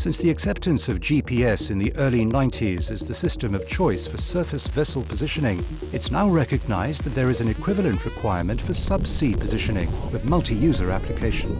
Since the acceptance of GPS in the early 90s as the system of choice for surface vessel positioning, it's now recognized that there is an equivalent requirement for subsea positioning with multi-user application.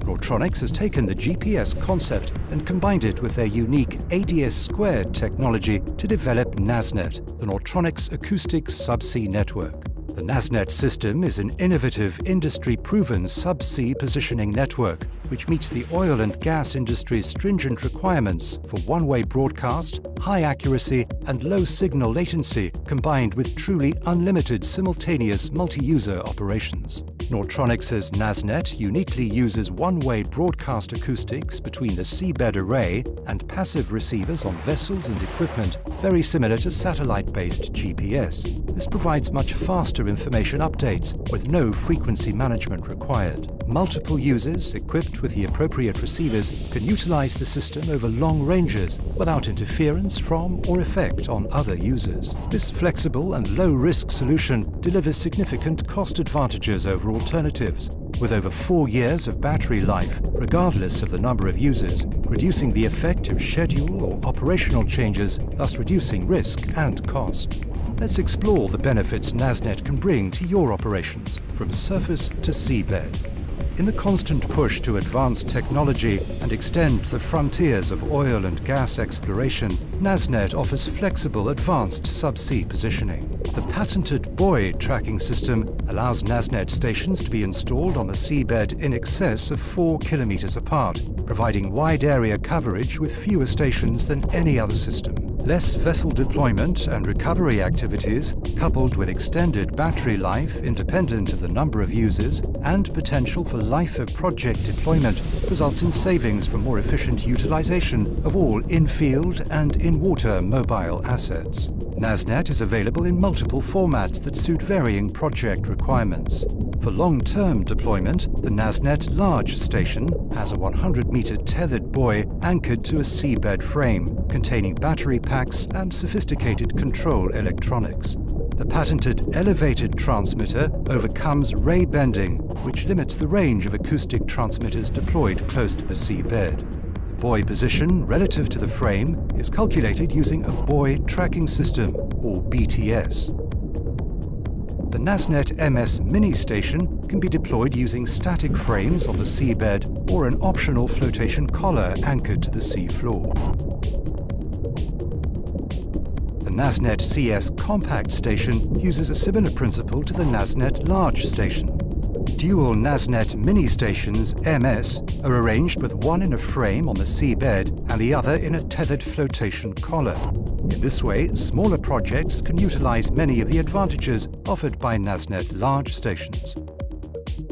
Nautronix has taken the GPS concept and combined it with their unique ADS squared technology to develop NASNet, the Nautronix Acoustic Subsea Network. The NASNet system is an innovative, industry-proven subsea positioning network which meets the oil and gas industry's stringent requirements for one-way broadcast, high accuracy and low signal latency combined with truly unlimited simultaneous multi-user operations. Nautronix's NASNet uniquely uses one-way broadcast acoustics between the seabed array and passive receivers on vessels and equipment, very similar to satellite-based GPS. This provides much faster information updates with no frequency management required. Multiple users equipped with the appropriate receivers can utilize the system over long ranges without interference from or effect on other users. This flexible and low-risk solution delivers significant cost advantages over alternatives, with over four years of battery life, regardless of the number of users, reducing the effect of schedule or operational changes, thus reducing risk and cost. Let's explore the benefits NASNet can bring to your operations, from surface to seabed. In the constant push to advance technology and extend the frontiers of oil and gas exploration, NASNet offers flexible advanced subsea positioning. The patented buoy tracking system allows NASNet stations to be installed on the seabed in excess of 4 kilometers apart, providing wide area coverage with fewer stations than any other system. Less vessel deployment and recovery activities, coupled with extended battery life independent of the number of users and potential for life of project deployment, results in savings for more efficient utilization of all in-field and in-water mobile assets. NASNet is available in multiple formats that suit varying project requirements. For long-term deployment, the NASNet Large Station has a 100-meter tethered buoy anchored to a seabed frame, containing battery packs and sophisticated control electronics. The patented elevated transmitter overcomes ray bending, which limits the range of acoustic transmitters deployed close to the seabed. The buoy position relative to the frame is calculated using a buoy tracking system, or BTS. The NASNet MS Mini Station can be deployed using static frames on the seabed or an optional flotation collar anchored to the sea floor. The NASNet CS Compact Station uses a similar principle to the NASNet Large Station. Dual NASNet mini stations, MS, are arranged with one in a frame on the seabed and the other in a tethered flotation collar. In this way, smaller projects can utilize many of the advantages offered by NASNet large stations.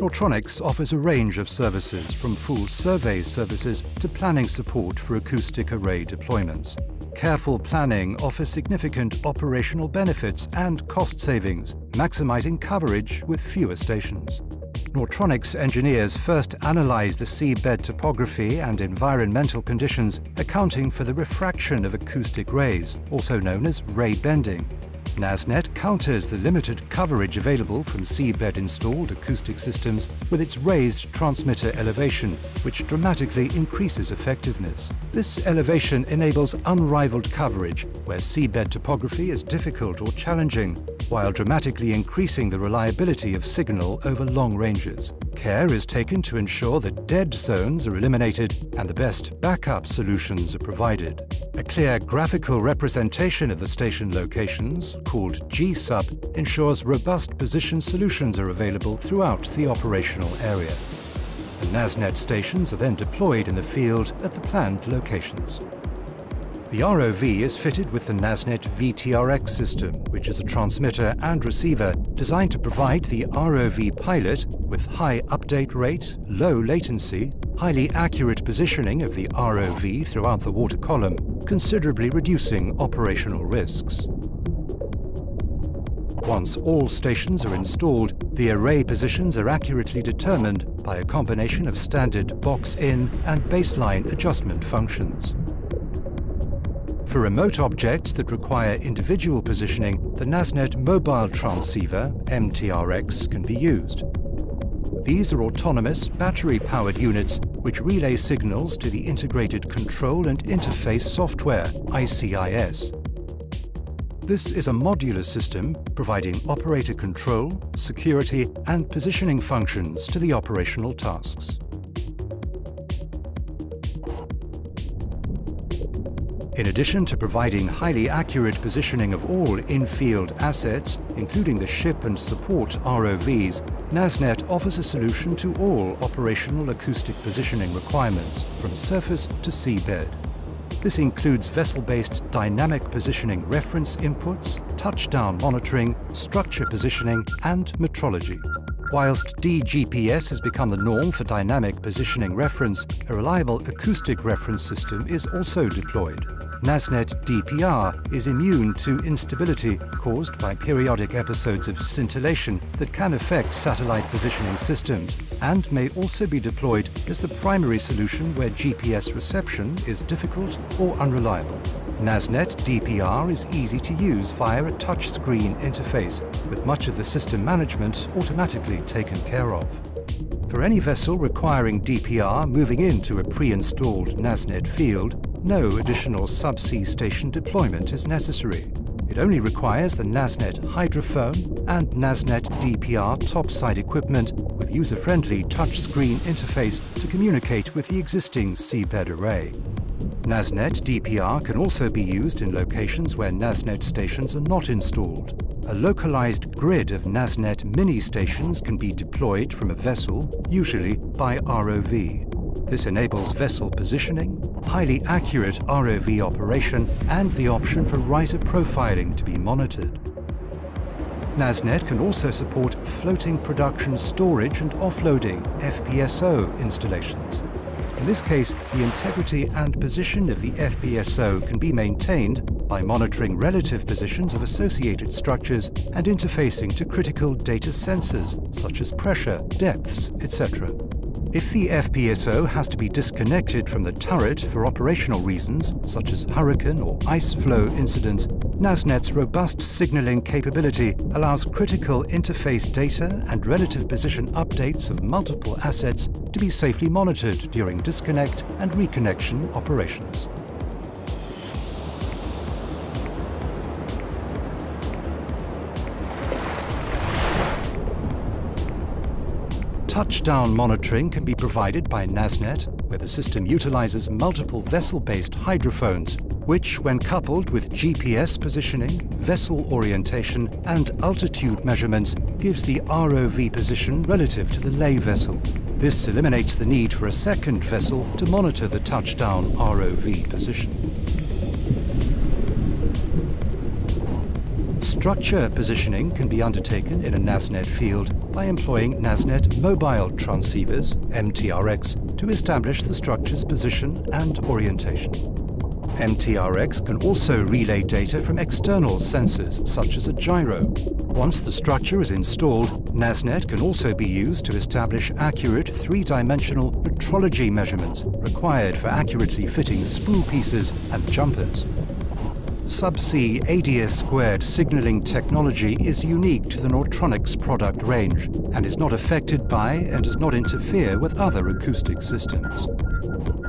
Nautronix offers a range of services from full survey services to planning support for acoustic array deployments. Careful planning offers significant operational benefits and cost savings, maximizing coverage with fewer stations. Nautronix engineers first analyzed the seabed topography and environmental conditions, accounting for the refraction of acoustic rays, also known as ray bending. NASNet counters the limited coverage available from seabed installed acoustic systems with its raised transmitter elevation, which dramatically increases effectiveness. This elevation enables unrivaled coverage where seabed topography is difficult or challenging, while dramatically increasing the reliability of signal over long ranges. Care is taken to ensure that dead zones are eliminated and the best backup solutions are provided. A clear graphical representation of the station locations, called GSUP, ensures robust position solutions are available throughout the operational area. The NASNet stations are then deployed in the field at the planned locations. The ROV is fitted with the NASNet VTRX system, which is a transmitter and receiver designed to provide the ROV pilot with high update rate, low latency, highly accurate positioning of the ROV throughout the water column, considerably reducing operational risks. Once all stations are installed, the array positions are accurately determined by a combination of standard box-in and baseline adjustment functions. For remote objects that require individual positioning, the NASNet Mobile Transceiver, MTRX, can be used. These are autonomous, battery-powered units which relay signals to the Integrated Control and Interface Software, ICIS. This is a modular system providing operator control, security and positioning functions to the operational tasks. In addition to providing highly accurate positioning of all in-field assets, including the ship and support ROVs, NASNet offers a solution to all operational acoustic positioning requirements, from surface to seabed. This includes vessel-based dynamic positioning reference inputs, touchdown monitoring, structure positioning, and metrology. Whilst DGPS has become the norm for dynamic positioning reference, a reliable acoustic reference system is also deployed. NASNet DPR is immune to instability caused by periodic episodes of scintillation that can affect satellite positioning systems and may also be deployed as the primary solution where GPS reception is difficult or unreliable. NASNet DPR is easy to use via a touchscreen interface, with much of the system management automatically taken care of. For any vessel requiring DPR moving into a pre-installed NASNet field, no additional subsea station deployment is necessary. It only requires the NASNet hydrophone and NASNet DPR topside equipment with user-friendly touchscreen interface to communicate with the existing seabed array. NASNet DPR can also be used in locations where NASNet stations are not installed. A localized grid of NASNet mini stations can be deployed from a vessel, usually by ROV. This enables vessel positioning, highly accurate ROV operation, and the option for riser profiling to be monitored. NASNet can also support floating production storage and offloading FPSO installations. In this case, the integrity and position of the FPSO can be maintained by monitoring relative positions of associated structures and interfacing to critical data sensors such as pressure, depths, etc. If the FPSO has to be disconnected from the turret for operational reasons, such as hurricane or ice floe incidents, NASNet's robust signaling capability allows critical interface data and relative position updates of multiple assets to be safely monitored during disconnect and reconnection operations. Touchdown monitoring can be provided by NASNet, where the system utilizes multiple vessel-based hydrophones, which, when coupled with GPS positioning, vessel orientation, and altitude measurements, gives the ROV position relative to the lay vessel. This eliminates the need for a second vessel to monitor the touchdown ROV position. Structure positioning can be undertaken in a NASNet field by employing NASNet mobile transceivers, MTRX, to establish the structure's position and orientation. MTRX can also relay data from external sensors, such as a gyro. Once the structure is installed, NASNet can also be used to establish accurate three-dimensional metrology measurements required for accurately fitting spool pieces and jumpers. Subsea ADS-squared signaling technology is unique to the Nautronix product range and is not affected by and does not interfere with other acoustic systems.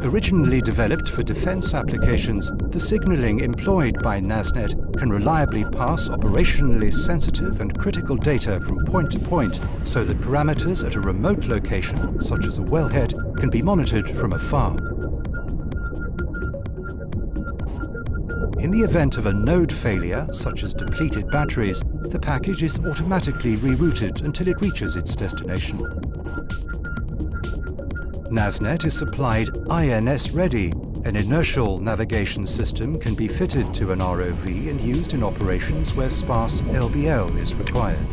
Originally developed for defense applications, the signaling employed by NASNet can reliably pass operationally sensitive and critical data from point to point so that parameters at a remote location, such as a wellhead, can be monitored from afar. In the event of a node failure, such as depleted batteries, the package is automatically rerouted until it reaches its destination. NASNet is supplied INS ready. An inertial navigation system can be fitted to an ROV and used in operations where sparse LBL is required.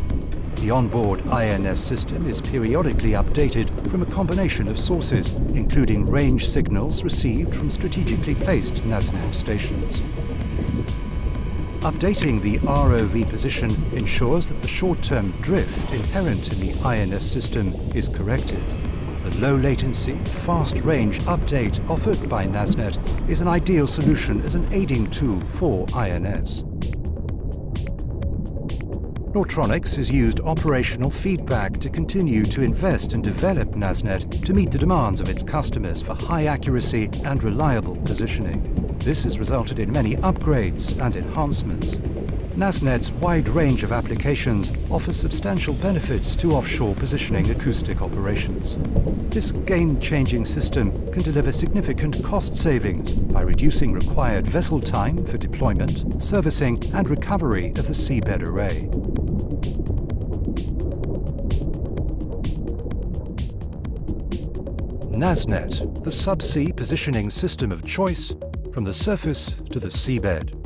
The onboard INS system is periodically updated from a combination of sources, including range signals received from strategically placed NASNet stations. Updating the ROV position ensures that the short-term drift inherent in the INS system is corrected. The low latency, fast range update offered by NASNet is an ideal solution as an aiding tool for INS. Nautronix has used operational feedback to continue to invest and develop NASNet to meet the demands of its customers for high accuracy and reliable positioning. This has resulted in many upgrades and enhancements. NASNet's wide range of applications offers substantial benefits to offshore positioning acoustic operations. This game-changing system can deliver significant cost savings by reducing required vessel time for deployment, servicing and recovery of the seabed array. NASNet, the subsea positioning system of choice from the surface to the seabed.